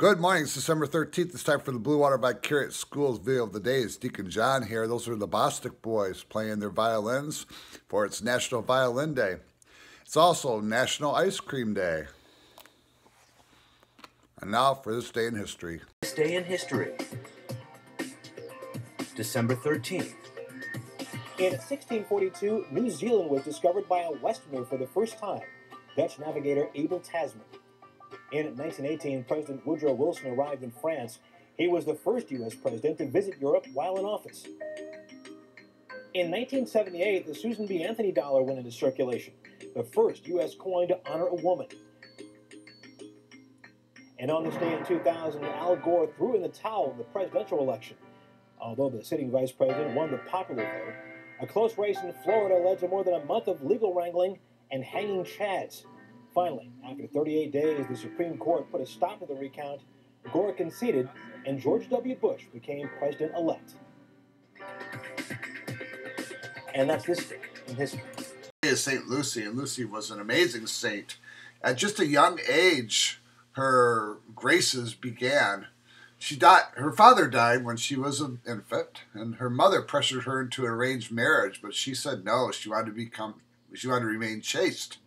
Good morning. It's December 13th. It's time for the Blue Water Vicariate Schools video of the day. It's Deacon John here. Those are the Bostic boys playing their violins for its National Violin Day. It's also National Ice Cream Day. And now for this day in history. This day in history. December 13th. In 1642, New Zealand was discovered by a Westerner for the first time, Dutch navigator Abel Tasman. In 1918, President Woodrow Wilson arrived in France. He was the first U.S. president to visit Europe while in office. In 1978, the Susan B. Anthony dollar went into circulation, the first U.S. coin to honor a woman. And on this day in 2000, Al Gore threw in the towel in the presidential election. Although the sitting vice president won the popular vote, a close race in Florida led to more than a month of legal wrangling and hanging chads. Finally, after 38 days, the Supreme Court put a stop to the recount. Gore conceded, and George W. Bush became president elect. And that's this day in history. Is St. Lucy, and Lucy was an amazing saint. At just a young age, her graces began. She died. Her father died when she was an infant, and her mother pressured her into arranged marriage, but she said no. She wanted to become. She wanted to remain chaste.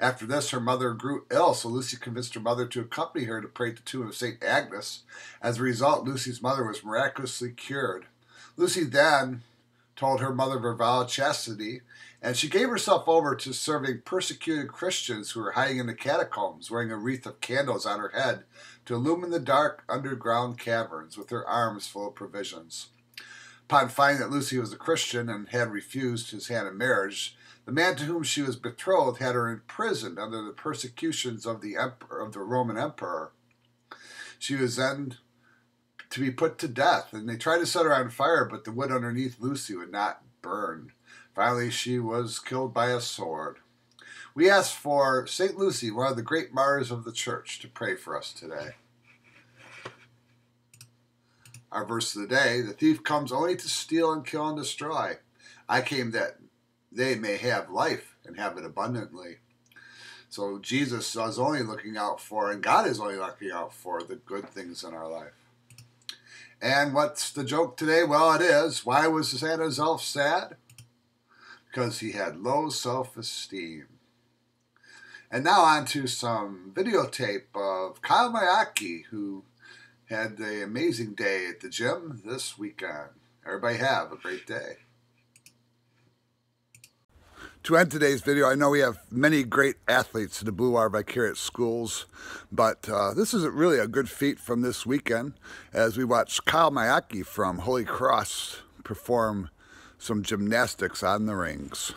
After this, her mother grew ill, so Lucy convinced her mother to accompany her to pray at the tomb of St. Agnes. As a result, Lucy's mother was miraculously cured. Lucy then told her mother of her vow of chastity, and she gave herself over to serving persecuted Christians who were hiding in the catacombs, wearing a wreath of candles on her head to illumine the dark underground caverns with her arms full of provisions. Upon finding that Lucy was a Christian and had refused his hand in marriage, the man to whom she was betrothed had her imprisoned under the persecutions of the emperor, of the Roman emperor. She was then to be put to death, and they tried to set her on fire, but the wood underneath Lucy would not burn. Finally, she was killed by a sword. We ask for St. Lucy, one of the great martyrs of the church, to pray for us today. Our verse of the day The thief comes only to steal and kill and destroy. I came that they may have life and have it abundantly. So Jesus is only looking out for, and God is only looking out for the good things in our life. And what's the joke today? Well, it is. Why was Santa's elf sad? Because he had low self esteem. And now on to some videotape of Kyle Miyake, who had the amazing day at the gym this weekend. Everybody have a great day to end today's video, I know we have many great athletes in the Blue Water Vicariate schools, but uh, this is really a good feat from this weekend as we watch Kyle Miyake from Holy Cross perform some gymnastics on the rings.